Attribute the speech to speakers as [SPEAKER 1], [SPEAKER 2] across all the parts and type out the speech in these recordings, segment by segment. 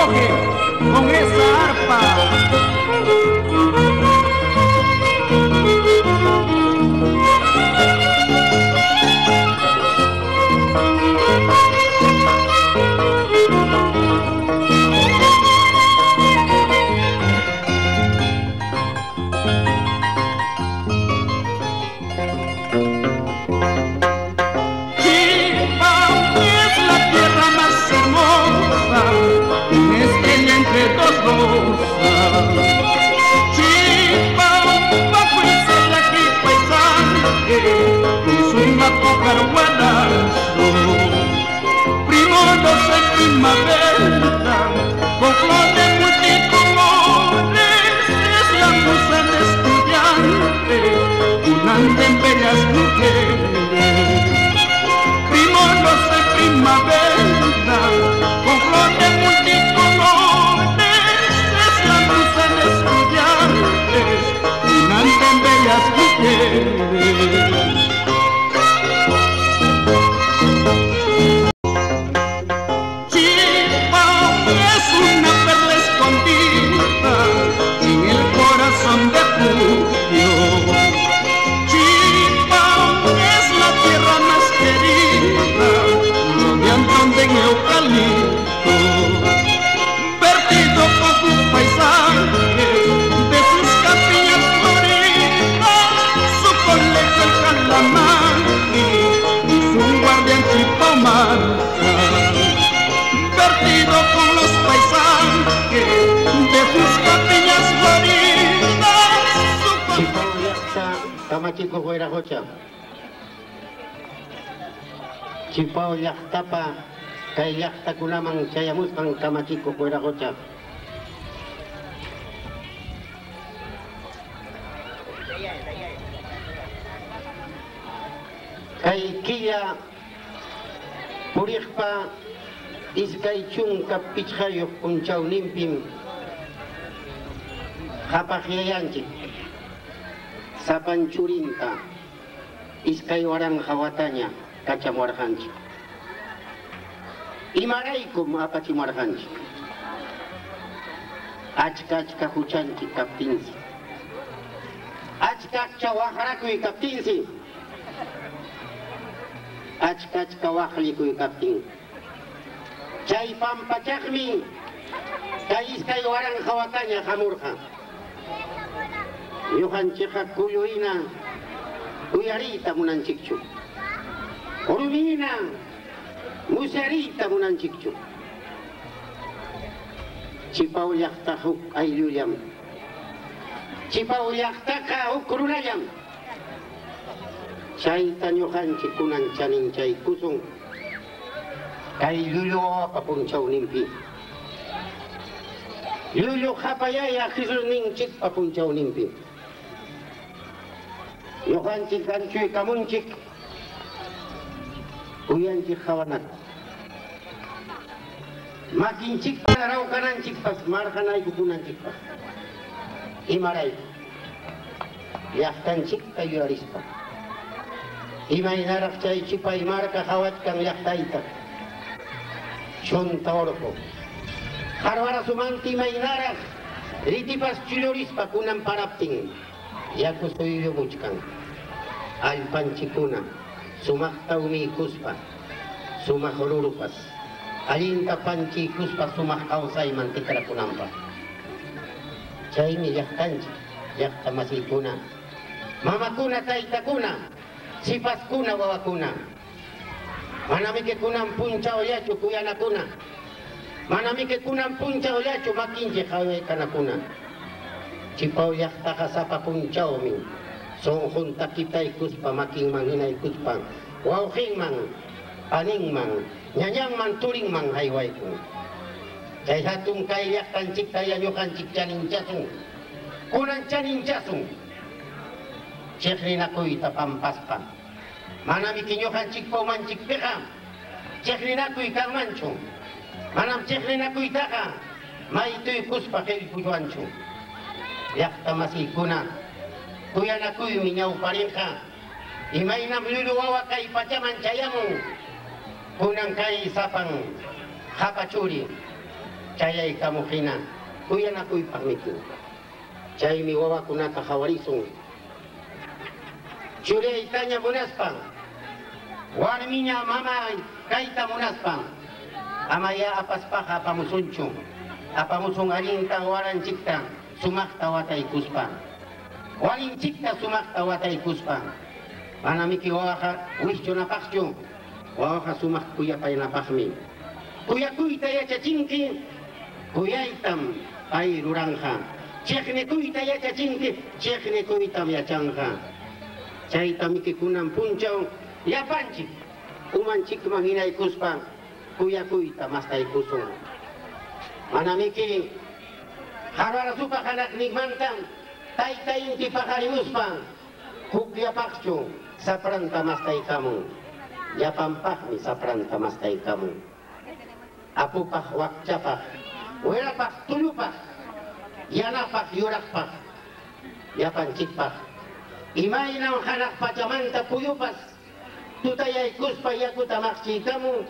[SPEAKER 1] acoge con esa arpa.
[SPEAKER 2] my bed. Kamachiko Huirajocha. Chipao llaqtapa kay llaqtakunaman chayamusqan Kamachiko Huirajocha. Kay killa puriqpa iskay chunka pichqayuq punchawninpim qhapaqyayanchik. Sapan churinta iskay waranja wataña kachamuarqanchik imaraykum apachimuarqanchik achka achka huchanchik kaptinsi achka achka waqrakuy kaptinsi achka achka waqlikuy kaptin chay pampachaqmi kay iskay waranja wataña hamurqa ñuqanchikqa kuyuyna uyariyta munanchikchu. Urmina musariyta munanchikchu. Chipaw llaqta huk ayllullam chipaw llaqtaqa huk runallam chayta ñuqanchik kunan chaninchaykusun kay llullu wawaqa punchawninpi llullu hapayaya Jesusninchikpa punchawninpi Yohancik, Gancuy, Kamuncik. Uyancik havanak. Makincik pa, rau kanancik pa, marhanay kukunancik pa. Imaray. Yahtancik pa, yuaris pa. Imay narak chay chipa, imar ka hawat kang yahtayta. Chonta. Harwara sumanti imay narak. Ritipas chiloris kunan parapting. yakusoyuyobuchkan allpanchikuna sumaqtawmi kuspa sumaq rurupas. Allinta panchikuspa sumaq kawsayman tikrakunanpaq chaymi llaqtanchik llaqta masiykuna mamakuna taytakuna sipaskuna wawakuna mana mikikunan puncha ullachu kuyanakuna mana mikikunan puncha ullachu makinchik hawaykannakuna hawaykanakuna chipaw llaqtaqa sapa punchawmi sunqunta kitaykuspa makinman hinaykuspa wawqinman paninman ñañanman turinman haywaykun chay hatun kay llaqtanchikta yañuqanchik chaninchasun kunan chaninchasun chiqrinakuyta pampaspa manami kiñuqanchikpa umanchikpiqa chiqrinakuy kanmanchu manam chiqrinakuytaqa maytuykuspa qillpulluwanchu llaqta masiykuna kuyanakuymi ñawparinqa imaynam llullu wawa kay pachaman chayamun kunan kay sapan hapachuri chayay kamuhina kuyanakuy pagmitu chay mi wawa kunata hawarisun churiyaytaña munaspan warmiña mamay kayta munaspan amaya apaspaqa apamusunchu apamusun allinta waranchikta sumakta wataykuspan walinchikta sumakta wataykuspan mana miki wawaqa wischunapaqchu wawaqa sumak kuyapaynapaqmi kuyakuyta yachachinki kuyaytam ay ruranja chiqnikuyta yachachinki chiqnikuytam yachanqa chayta mikikunan punchaw yapanchik umanchikman hinaykuspa kuyakuyta mastaykusun mana miki hararasupa hanaqnikmantam tayta inti paqarimuspa hukyapaqchu sapranta mastaykamun yapanpaqmi sapranta mastaykamun apupaq wakchapaq wirapaq tullupaq yanapaq yuraqpaq yapanchikpaq imaynam hanaq pachamanta puyupas tutayaykuspa yakuta maqchiykamun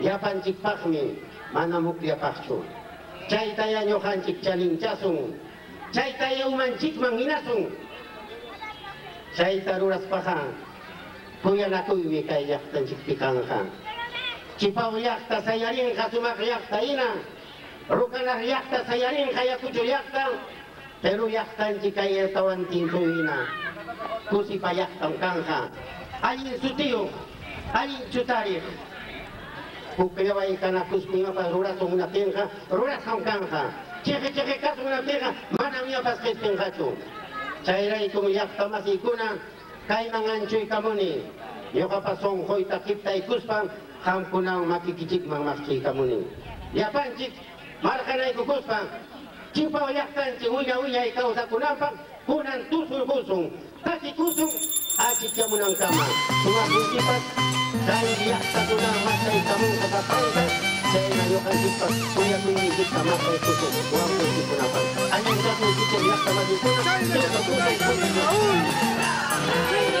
[SPEAKER 2] yapanchikpaqmi mana mukyapaqchu chaytaya ñuqanchik chalinchasun chaytaya umanchikman hinasun chayta ruraspaqa kuyanakuymi kay llaqtanchikpi kanqa chipaw llaqta sayarinqa sumaq llaqta hina rukanaq llaqta sayarinqa yakuchu llaqta Peru llaqtanchik kay ertawantinchu hina kusipa llaqtan kanqa allin sutiyo. Allin chutariq mupewa i kana kuspiapa ruraso muna tenja ruraso mkanja chekecheke kasomuna pega, mana wiñapas qistinqachu chairai kumiyak tamas ikuna kaiman anchu ikamuni yoka pasong hoy takipta ikuspan hamkunaw makikichikman maqchiykamuni yapanchik marka na ikukuspan chipaw llaqtanchik ulla ullay kawsakunanpaq kunan tusurkusun tasikusun achikyamunankama sumakunchipas kay llaqtakuna maqchaykamunqa kapanqa chayna ñuqanchikpas kuyakuynichikta maqchaykusun wakunchikunapas allinkakunchichik llaqta masiykuna tusurkusun
[SPEAKER 3] Virgen